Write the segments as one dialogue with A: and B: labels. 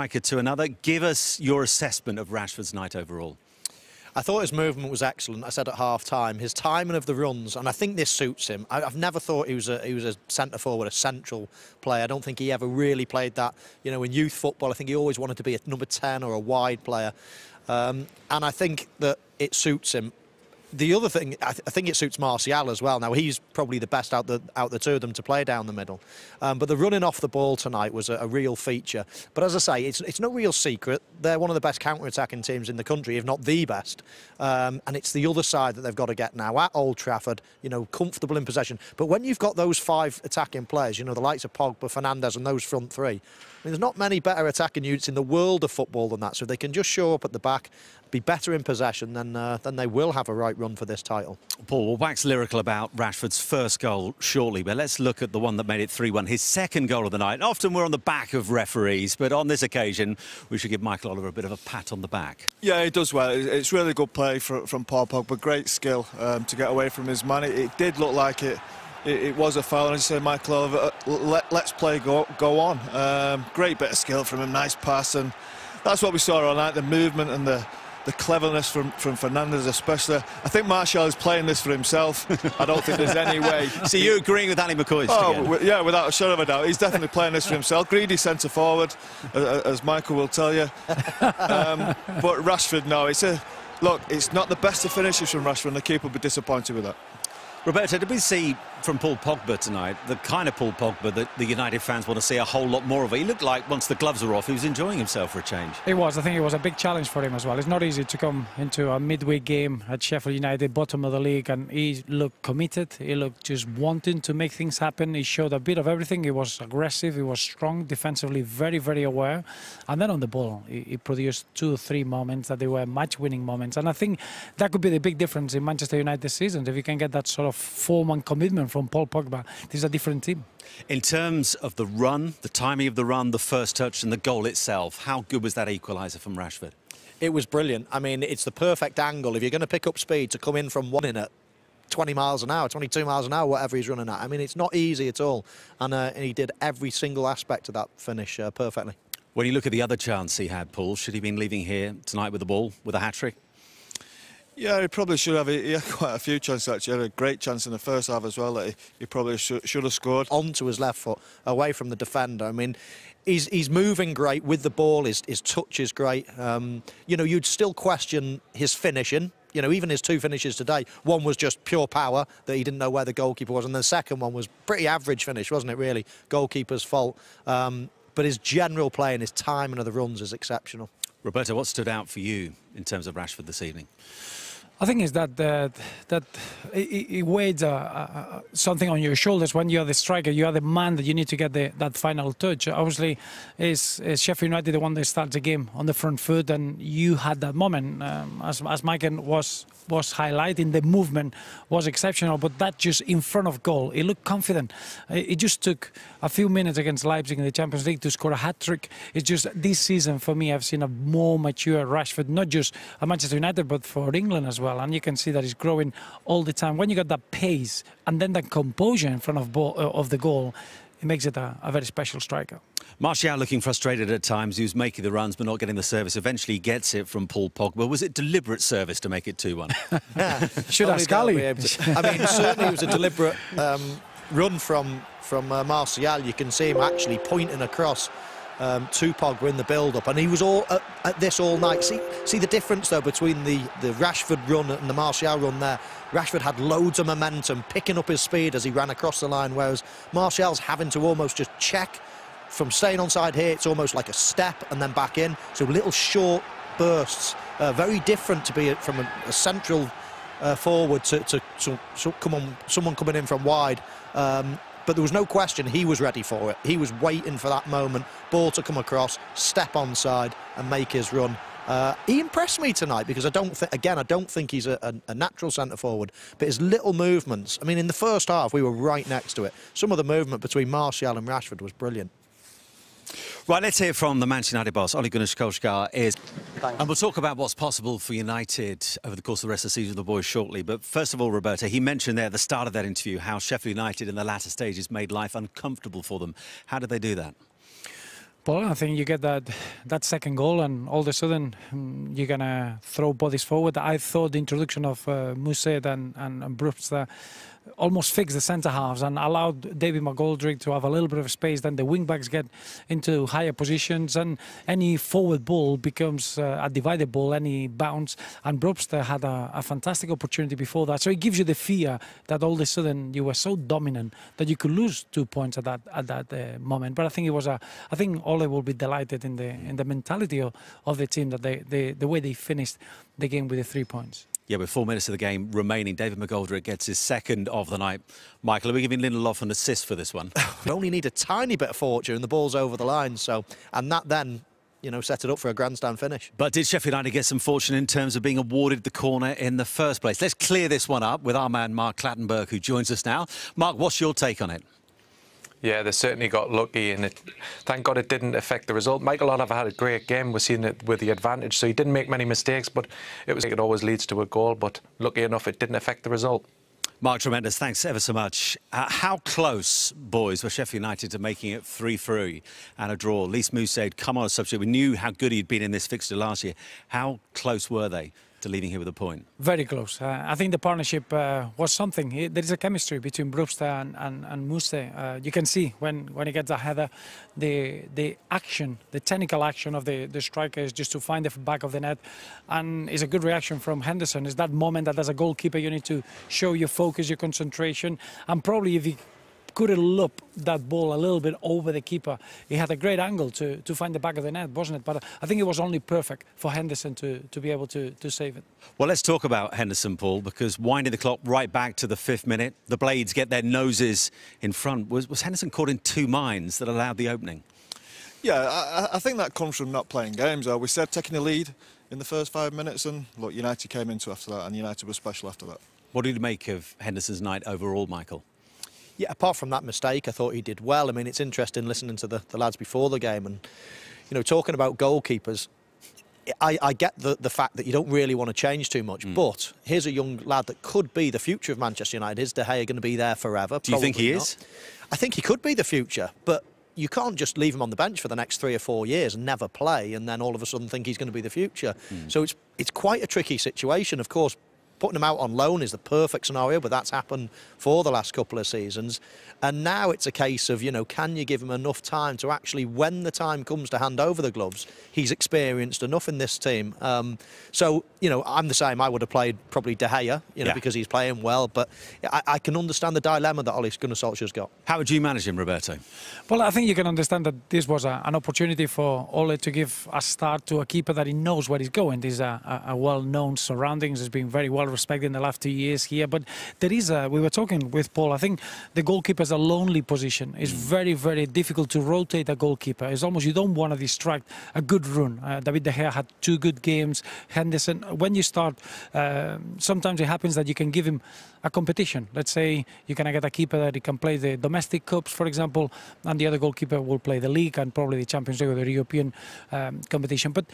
A: striker to another. Give us your assessment of Rashford's night overall.
B: I thought his movement was excellent. I said at half time, his timing of the runs, and I think this suits him. I, have never thought he was a he was a centre forward, a central player. I don't think he ever really played that. You know, in youth football, I think he always wanted to be a number ten or a wide player. Um, and I think that it suits him the other thing, I, th I, think it suits Martial as well. Now, he's probably the best out the, out the two of them to play down the middle. Um, but the running off the ball tonight was a, a, real feature. But as I say, it's, it's no real secret. They're one of the best counter-attacking teams in the country, if not the best. Um, and it's the other side that they've got to get now at Old Trafford, you know, comfortable in possession. But when you've got those five attacking players, you know, the likes of Pogba, Fernandes and those front three, I mean, there's not many better attacking units in the world of football than that. So if they can just show up at the back, be better in possession, then, uh, then they will have a right run for this title.
A: Paul, we'll wax lyrical about Rashford's first goal shortly, but let's look at the one that made it 3-1, his second goal of the night. Often we're on the back of referees, but on this occasion, we should give Michael Oliver a bit of a pat on the back.
C: Yeah, he does well. It's really good play from, from Paul Pogba. Great skill um, to get away from his man. It, it did look like it it, it, was a foul. And as you say, Michael Oliver, uh, let, us play go, go on. Um, great bit of skill from him, nice pass. And that's what we saw all night, the movement and the, the cleverness from, from Fernandes especially. I think Martial is playing this for himself. I don't think there's any way.
A: So you agreeing with Ali McCoist?
C: Oh, yeah, without a shadow of a doubt. He's definitely playing this for himself. Greedy centre forward, as Michael will tell you. Um, but Rashford, no, it's a look. It's not the best of finishes from Rashford, and the keeper will be disappointed with that.
A: Roberto, did we see from Paul Pogba tonight the kind of Paul Pogba that the United fans want to see a whole lot more of? He looked like once the gloves were off, he was enjoying himself for a change.
D: It was. I think it was a big challenge for him as well. It's not easy to come into a midweek game at Sheffield United, bottom of the league, and he looked committed. He looked just wanting to make things happen. He showed a bit of everything. He was aggressive. He was strong defensively, very, very aware. And then on the ball, he, he produced two or three moments that they were match-winning moments. And I think that could be the big difference in Manchester United this season if you can get that sort of form and commitment from Paul Pogba. This is a different team.
A: In terms of the run, the timing of the run, the first touch and the goal itself, how good was that equaliser from Rashford?
B: It was brilliant. I mean, it's the perfect angle. If you're going to pick up speed to come in from one in at 20 miles an hour, 22 miles an hour, whatever he's running at. I mean, it's not easy at all. And, uh, and he did every single aspect of that finish uh, perfectly.
A: When you look at the other chance he had, Paul, should he have been leaving here tonight with the ball, with a hat-trick?
C: Yeah, he probably should have. He had quite a few chances actually. He had a great chance in the first half as well that he, he probably should, should have scored.
B: Onto his left foot, away from the defender. I mean, he's he's moving great with the ball. His his touch is great. Um, you know, you'd still question his finishing. You know, even his two finishes today, one was just pure power that he didn't know where the goalkeeper was, and the second one was pretty average finish, wasn't it? Really, goalkeeper's fault. Um, but his general play and his timing of the runs is exceptional.
A: Roberto, what stood out for you in terms of Rashford this evening?
D: I think is that uh, that it, it weighs uh, uh, something on your shoulders when you are the striker. You are the man that you need to get the, that final touch. Obviously, is, is Sheffield United the one that starts the game on the front foot, and you had that moment. Um, as as Michael was was highlighting, the movement was exceptional, but that just in front of goal, it looked confident. It, it just took a few minutes against Leipzig in the Champions League to score a hat trick. It's just this season for me, I've seen a more mature Rashford, not just at Manchester United, but for England as well well, and you can see that he's growing all the time. When you got that pace and then that composure in front of, ball, uh, of the goal, it makes it a, a, very special striker.
A: Martial looking frustrated at times. He was making the runs but not getting the service. Eventually he gets it from Paul Pogba. Was it deliberate service to make it 2-1?
D: Should ask Ali.
B: I mean, certainly it was a deliberate um, run from, from uh, Martial. You can see him actually pointing across um, to Pogba in the build-up, and he was all at, at, this all night. See, see the difference though between the the Rashford run and the Martial run there. Rashford had loads of momentum, picking up his speed as he ran across the line, whereas Martial's having to almost just check from staying onside here. It's almost like a step and then back in. So little short bursts, uh, very different to be from a, a central uh, forward to, to, to, to, come on, someone coming in from wide. Um, but there was no question he was ready for it. He was waiting for that moment, ball to come across, step onside and make his run. Uh, he impressed me tonight because I don't think, again, I don't think he's a, a, a natural centre forward, but his little movements, I mean, in the first half, we were right next to it. Some of the movement between Martial and Rashford was brilliant.
A: Right, let's hear from the Manchester United boss, Ole Gunnar Solskjaer, is... And we'll talk about what's possible for United over the course of the rest of the season of the boys shortly. But first of all, Roberto, he mentioned there at the start of that interview how Sheffield United in the latter stages made life uncomfortable for them. How did they do that?
D: Well, I think you get that that second goal, and all of a sudden mm, you're gonna throw bodies forward. I thought the introduction of uh, Mousset and and, and Brewster almost fix the centre halves and allowed David McGoldrick to have a little bit of space. Then the wing backs get into higher positions, and any forward ball becomes uh, a divided ball, any bounce. And Brewster had a, a, fantastic opportunity before that, so it gives you the fear that all of a sudden you were so dominant that you could lose two points at that at that uh, moment. But I think it was a. I think Ole will be delighted in the in the mentality of, of the team that they, they the way they finished the game with the three points.
A: Yeah, with four minutes of the game remaining, David McGoldrick gets his second of the night. Michael, are we giving Lindelof an assist for this one?
B: we only need a tiny bit of fortune and the ball's over the line. So, and that then you know, set it up for a grandstand finish.
A: But did Sheffield United get some fortune in terms of being awarded the corner in the first place? Let's clear this one up with our man Mark Clattenburg, who joins us now. Mark, what's your take on it?
E: Yeah, they certainly got lucky, and it, thank God it didn't affect the result. Michael Oliver had a great game. We're seeing it with the advantage, so he didn't make many mistakes, but it was it always leads to a goal. But lucky enough, it didn't affect the result.
A: Mark, tremendous. Thanks ever so much. Uh, how close, boys, were Sheffield United to making it 3-3 and a draw? Lys Mousset come on a substitute. We knew how good he'd been in this fixture last year. How close were they? To leaving here with a point?
D: Very close. Uh, I think the partnership uh, was something. It, there is a chemistry between Brewster and, and, and Mousset. Uh, you can see when, when he gets a header, the the action, the technical action of the, the striker is just to find the back of the net. And it's a good reaction from Henderson. It's that moment that as a goalkeeper you need to show your focus, your concentration. And probably if he could have looped that ball a little bit over the keeper. He had a great angle to, to find the back of the net, wasn't it? But I think it was only perfect for Henderson to, to be able to, to save it.
A: Well, let's talk about Henderson, Paul, because winding the clock right back to the fifth minute, the Blades get their noses in front. Was, was Henderson caught in two minds that allowed the opening?
C: Yeah, I, I think that comes from not playing games. Uh, we said taking the lead in the first five minutes, and look, United came into after that, and United was special after that.
A: What did you make of Henderson's night overall, Michael?
B: Yeah, apart from that mistake, I thought he did well. I mean, it's interesting listening to the, the lads before the game and, you know, talking about goalkeepers. I, I, get the, the fact that you don't really want to change too much, mm. but here's a young lad that could be the future of Manchester United. Is De Gea going to be there forever?
A: Do you think he not. is?
B: I think he could be the future, but you can't just leave him on the bench for the next three or four years and never play and then all of a sudden think he's going to be the future. Mm. So it's it's quite a tricky situation. Of course, putting him out on loan is the perfect scenario, but that's happened for the last couple of seasons. And now it's a case of, you know, can you give him enough time to actually, when the time comes to hand over the gloves, he's experienced enough in this team. Um, so, you know, I'm the same. I would have played probably De Gea, you know, yeah. because he's playing well. But I, I, can understand the dilemma that Ole Gunnar Solskjaer's got.
A: How would you manage him, Roberto?
D: Well, I think you can understand that this was a, an opportunity for Ole to give a start to a keeper that he knows where he's going. These are a, a well-known surroundings. He's been very well respected in the last two years here. But there is a, we were talking with Paul, I think the goalkeeper is a lonely position. It's very, very difficult to rotate a goalkeeper. It's almost you don't want to distract a good run. Uh, David De Gea had two good games. Henderson, when you start, uh, sometimes it happens that you can give him a competition. Let's say you can get a keeper that he can play the domestic cups, for example, and the other goalkeeper will play the league and probably the Champions League or the European um, competition. But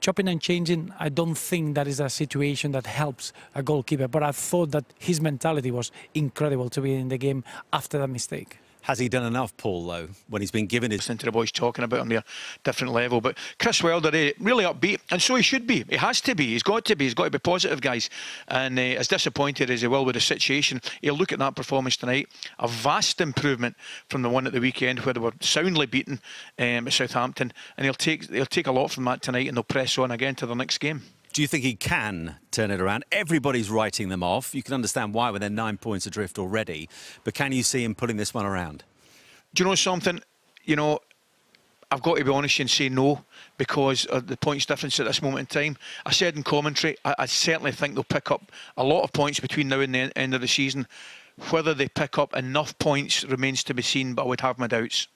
D: chopping and changing, I don't think that is a situation that helps a goalkeeper. But I thought that his mentality was incredible to be in the game after that mistake.
A: Has he done enough, Paul, though, when he's been given his...
F: Listen to the boys talking about on their different level. But Chris Wilder, eh, really upbeat, and so he should be. He has to be. He's got to be. He's got to be positive, guys. And uh, as disappointed as he will with the situation, he'll look at that performance tonight. A vast improvement from the one at the weekend where they were soundly beaten um, at Southampton. And he'll take, he'll take a lot from that tonight and they'll press on again to the next game.
A: Do you think he can turn it around? Everybody's writing them off. You can understand why when they're nine points adrift already. But can you see him pulling this one around?
F: Do you know something? You know, I've got to be honest and say no because of the points difference at this moment in time. I said in commentary, I, I certainly think they'll pick up a lot of points between now and the end of the season. Whether they pick up enough points remains to be seen, but I would have my doubts.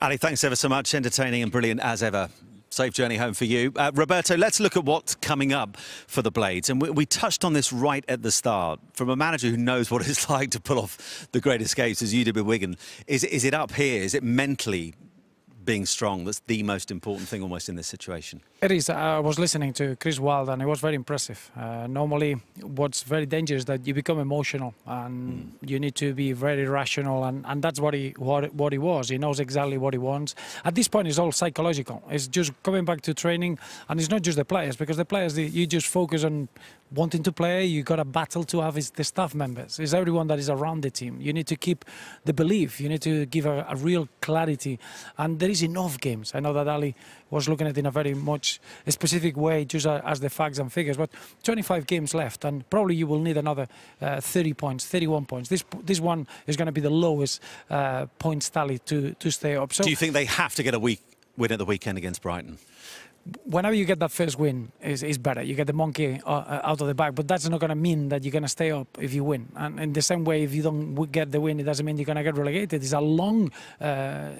A: Ali, thanks ever so much. Entertaining and brilliant as ever. Safe journey home for you. Uh, Roberto, let's look at what's coming up for the Blades. And we, we, touched on this right at the start. From a manager who knows what it's like to pull off the great escapes, as you did with Wigan, is, is it up here? Is it mentally being strong that's the most important thing almost in this situation.
D: It is. I was listening to Chris Wild and it was very impressive. Uh, normally, what's very dangerous is that you become emotional and mm. you need to be very rational, and, and that's what he what, what he was. He knows exactly what he wants. At this point, it's all psychological. It's just coming back to training, and it's not just the players because the players you just focus on wanting to play. You got a battle to have is the staff members. is everyone that is around the team. You need to keep the belief. You need to give a, a real clarity, and there is enough games. I know that Ali was looking at it in a very much specific way, just as the facts and figures. But 25 games left, and probably you will need another uh, 30 points, 31 points. This this one is going to be the lowest uh, points tally to to stay up.
A: So, do you think they have to get a week win at the weekend against Brighton?
D: Whenever you get that first win is, is better. You get the monkey uh, uh out of the bag, but that's not going to mean that you're going to stay up if you win. And in the same way, if you don't get the win, it doesn't mean you're going to get relegated. It's a long uh,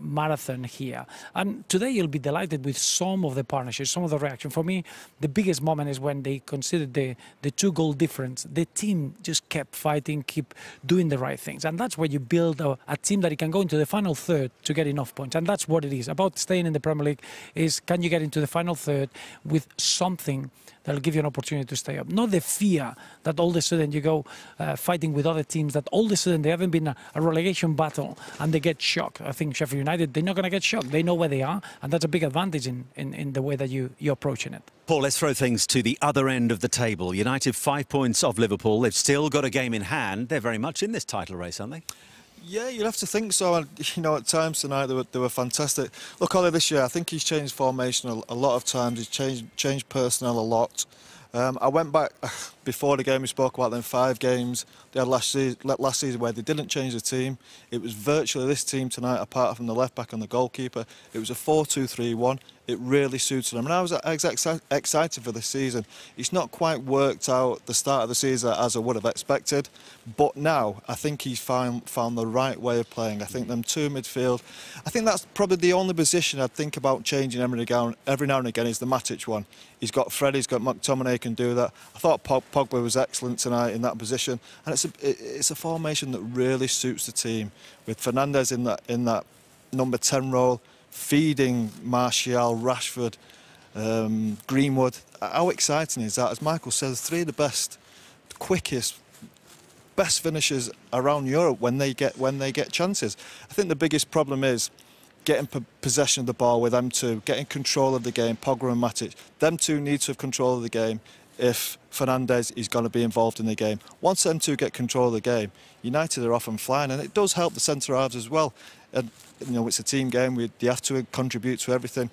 D: marathon here. And today you'll be delighted with some of the partnerships, some of the reaction. For me, the biggest moment is when they considered the, the two goal difference. The team just kept fighting, keep doing the right things. And that's where you build a, a team that can go into the final third to get enough points. And that's what it is. About staying in the Premier League is can you get into the final third with something that'll give you an opportunity to stay up. Not the fear that all of a sudden you go uh, fighting with other teams that all of a sudden they haven't been a, a relegation battle and they get shocked. I think Sheffield United, they're not going to get shocked. They know where they are, and that's a big advantage in, in, in the way that you, you're approaching it.
A: Paul, let's throw things to the other end of the table. United five points off Liverpool. They've still got a game in hand. They're very much in this title race, aren't they?
C: Yeah, you'd have to think so. And you know, at times tonight they were, they were fantastic. Look, Ole, this year I think he's changed formation a, a lot of times. He's changed changed personnel a lot. Um, I went back before the game. We spoke about them five games they had last season, last season where they didn't change the team. It was virtually this team tonight, apart from the left back and the goalkeeper. It was a 4-2-3-1. It really suited him. and I was excited for this season. It's not quite worked out the start of the season as I would have expected, but now I think he's found found the right way of playing. I think them two midfield. I think that's probably the only position I'd think about changing every now, every now and again is the Matic one. He's got Fred, he's got McTominay can do that. I thought Pogba was excellent tonight in that position, and it's a it's a formation that really suits the team with Fernandes in that in that number 10 role, feeding Martial, Rashford, um, Greenwood. How exciting is that? As Michael says, three of the best, quickest, best finishers around Europe when they get when they get chances. I think the biggest problem is getting possession of the ball with them two, getting control of the game, Pogba and Matic. Them two need to have control of the game if Fernandes is going to be involved in the game. Once them two get control of the game, United are off and flying, and it does help the centre halves as well. And you know, it's a team game; we you have to contribute to everything.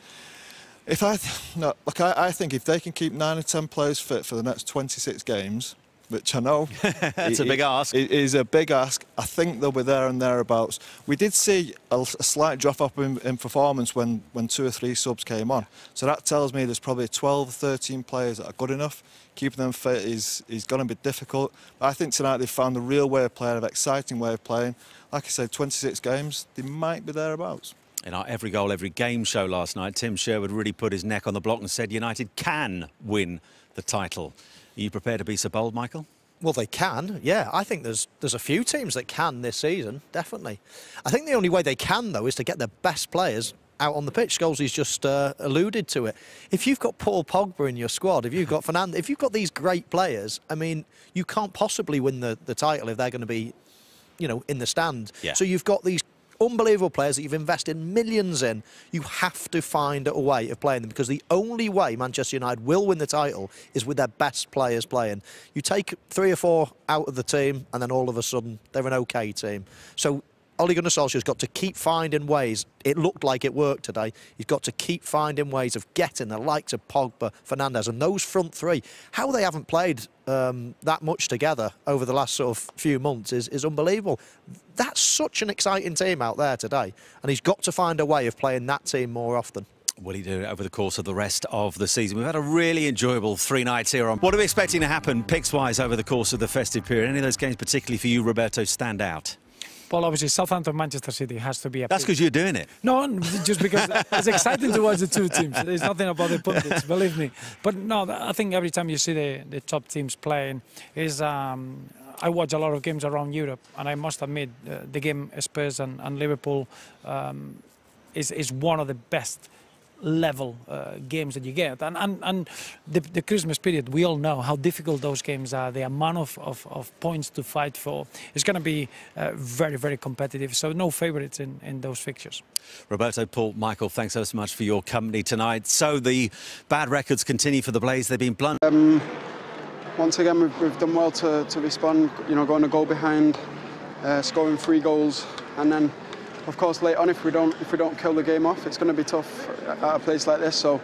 C: If I, no, look, I, I think if they can keep nine or ten players fit for the next 26 games, which I know
A: that's it, a big ask.
C: It is a big ask. I think they'll be there and thereabouts. We did see a, a slight drop off in, in, performance when, when two or three subs came on. So that tells me there's probably 12, 13 players that are good enough. Keeping them fit is, is going to be difficult. But I think tonight they've found a real way of playing, an exciting way of playing. Like I said, 26 games, they might be thereabouts.
A: In our Every Goal, Every Game show last night, Tim Sherwood really put his neck on the block and said United can win the title. Are you prepared to be so bold, Michael?
B: Well, they can, yeah. I think there's there's a few teams that can this season, definitely. I think the only way they can, though, is to get their best players out on the pitch. Scholes's just uh, alluded to it. If you've got Paul Pogba in your squad, if you've got Fernando, if you've got these great players, I mean, you can't possibly win the, the title if they're going to be, you know, in the stand.
A: Yeah.
B: So you've got these unbelievable players that you've invested millions in. You have to find a way of playing them because the only way Manchester United will win the title is with their best players playing. You take three or four out of the team and then all of a sudden they're an okay team. So Ole Gunnar Solskjaer's got to keep finding ways. It looked like it worked today. He's got to keep finding ways of getting the likes of Pogba, Fernandes, and those front three. How they haven't played um, that much together over the last sort of few months is, is unbelievable. That's such an exciting team out there today, and he's got to find a way of playing that team more often.
A: Will he do it over the course of the rest of the season? We've had a really enjoyable three nights here on. What are we expecting to happen picks-wise over the course of the festive period? Any of those games, particularly for you, Roberto, stand out?
D: Well, obviously, Southampton, Manchester City has to be a.
A: That's because you're doing it.
D: No, just because it's exciting to watch the two teams. There's nothing about the pundits, believe me. But no, I think every time you see the, the top teams playing, is um, I watch a lot of games around Europe, and I must admit, uh, the game Spurs and, and Liverpool. Um, is, is one of the best level uh, games that you get. And, and, and the, the, Christmas period, we all know how difficult those games are. The amount of, of, of points to fight for is going to be uh, very, very competitive. So no favourites in, in those fixtures.
A: Roberto, Paul, Michael, thanks so much for your company tonight. So the bad records continue for the Blades. They've been blunt. Um,
G: once again, we've, we've, done well to, to respond, you know, going a goal behind, uh, scoring three goals, and then of course, late on, if we don't if we don't kill the game off, it's going to be tough at a place like this. So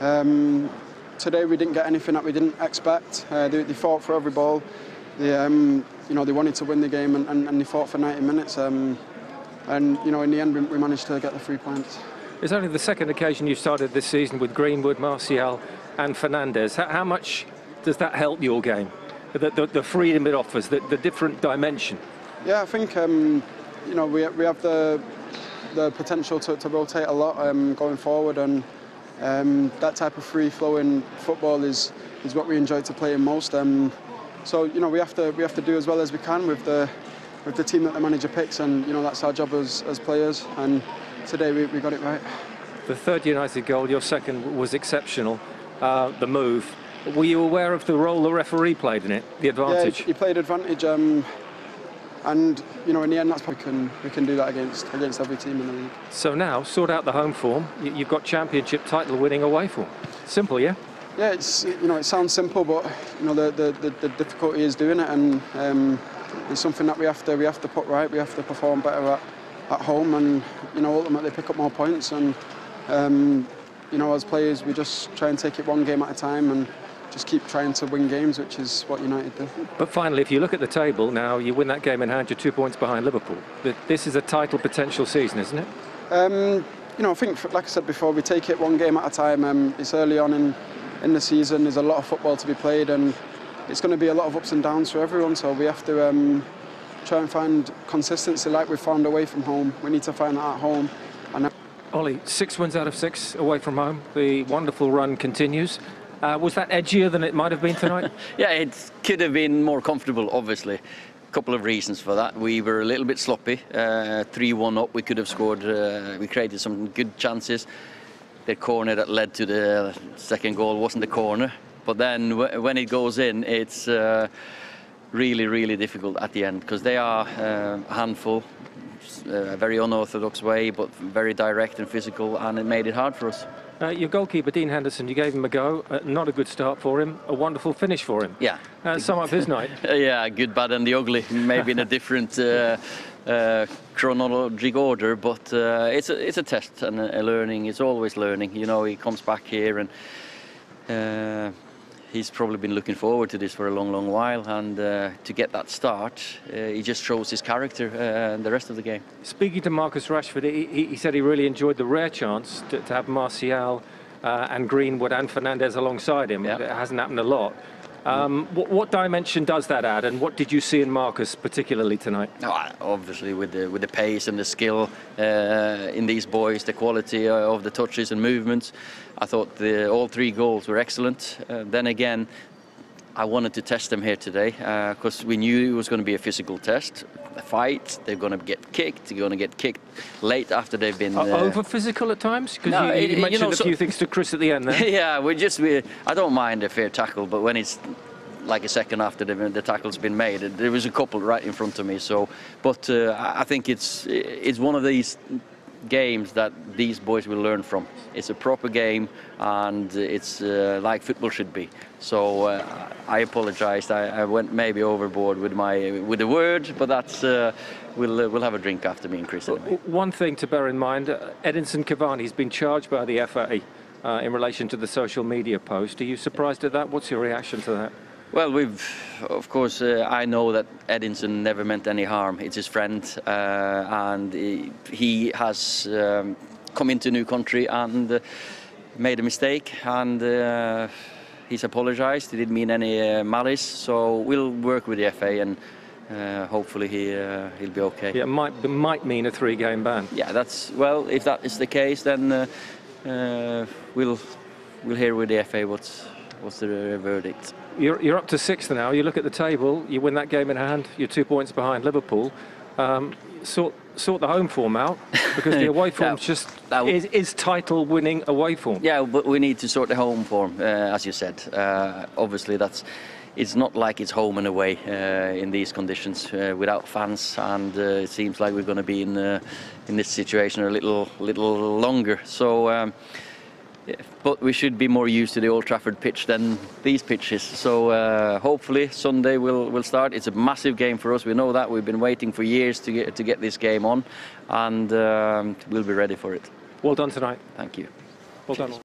G: um, today we didn't get anything that we didn't expect. Uh, they, they, fought for every ball. They, um, you know, they wanted to win the game and, and, and they fought for 90 minutes. Um, and you know, in the end, we, we managed to get the three points.
H: It's only the second occasion you've started this season with Greenwood, Martial, and Fernandes. How, how much does that help your game? The, the, the freedom it offers, the, the different dimension.
G: Yeah, I think um, you know, we, we have the the potential to, to rotate a lot um, going forward, and um, that type of free-flowing football is is what we enjoy to play in most. Um, so you know, we have to we have to do as well as we can with the with the team that the manager picks, and you know that's our job as, as players. And today we, we got it right.
H: The third United goal, your second was exceptional. Uh, the move. Were you aware of the role the referee played in it, the advantage?
G: Yeah, he played advantage. Um, and you know in the end that's we can we can do that against against every team in the league.
H: So now sort out the home form. You've got championship title winning away form. Simple, yeah.
G: Yeah, it's you know it sounds simple, but you know the the, the, the difficulty is doing it, and um, it's something that we have to we have to put right. We have to perform better at, at home, and you know ultimately pick up more points. And um, you know as players, we just try and take it one game at a time and just keep trying to win games, which is what United do.
H: But finally, if you look at the table now, you win that game in hand, you're two points behind Liverpool. This is a title potential season, isn't it?
G: Um, you know, I think, like I said before, we take it one game at a time. Um, it's early on in, in the season. There's a lot of football to be played, and it's going to be a lot of ups and downs for everyone. So we have to um, try and find consistency, like we found away from home. We need to find that at home. And
H: Ole, six wins out of six away from home. The wonderful run continues. Uh, was that edgier than it might have been tonight?
I: yeah, it could have been more comfortable, obviously. A couple of reasons for that. We were a little bit sloppy. 3-1 uh, up, we could have scored. Uh, we created some good chances. The corner that led to the second goal wasn't the corner. But then when it goes in, it's uh, really, really difficult at the end because they are uh, a handful, a very unorthodox way, but very direct and physical, and it made it hard for us.
H: Uh, your goalkeeper, Dean Henderson, you gave him a go. Uh, not a good start for him. A wonderful finish for him.
I: Yeah.
H: Uh, sum up his night.
I: yeah, good, bad, and the ugly. Maybe in a different uh, uh, chronologic order, but uh, it's a it's a test and a, a, learning. It's always learning. You know, he comes back here and he's probably been looking forward to this for a long, long while, and uh, to get that start, uh, he just shows his character uh, and the rest of the game.
H: Speaking to Marcus Rashford, he, he said he really enjoyed the rare chance to, to have Martial uh, and Greenwood and Fernandes alongside him. It hasn't happened a lot. Um, what, what, dimension does that add, and what did you see in Marcus particularly tonight?
I: Oh, obviously, with the with the pace and the skill uh, in these boys, the quality of the touches and movements. I thought the, all three goals were excellent. Uh, then again, I wanted to test them here today because uh, we knew it was going to be a physical test, a fight. They're going to get kicked. They're going to get kicked late after they've been
H: uh, over physical at times. Because no, you, you, mentioned you know, a few so, things to Chris at the end. There.
I: yeah, we just we. I don't mind a fair tackle, but when it's like a second after the, the tackle's been made, there was a couple right in front of me. So, but uh, I think it's it's one of these games that these boys will learn from. It's a proper game and it's uh, like football should be. So uh, I apologized. I, I, went maybe overboard with my with the word, but that's uh, we'll uh, we'll have a drink after me and Chris. Anyway.
H: One thing to bear in mind: uh, Edinson Cavani has been charged by the FA uh, in relation to the social media post. Are you surprised at that? What's your reaction to that?
I: Well, we've, of course, uh, I know that Edinson never meant any harm. It's his friend, uh, and he, he has um, come into a new country and uh, made a mistake, and uh, he's apologized. He didn't mean any uh, malice, so we'll work with the FA and. Uh, hopefully he he'll be okay.
H: Yeah, it might might mean a three-game ban.
I: Yeah, that's well. If that is the case, then we'll we'll hear with the FA what's what's the verdict.
H: You're, you're up to sixth now. You look at the table, you win that game in hand, you're two points behind Liverpool. Um, sort sort the home form out because the away form just
I: that w-
H: is, is title winning away form.
I: Yeah, but we need to sort the home form, uh, as you said. Uh, obviously, that's it's not like it's home and away uh, in these conditions uh, without fans, and uh, it seems like we're going to be in uh, in this situation a little little longer. So. Um, but we should be more used to the Old Trafford pitch than these pitches. So uh, hopefully Sunday will will start. It's a massive game for us. We know that. We've been waiting for years to get to get this game on, and um, we'll be ready for it.
H: Well done tonight.
I: Thank you.
H: Well done.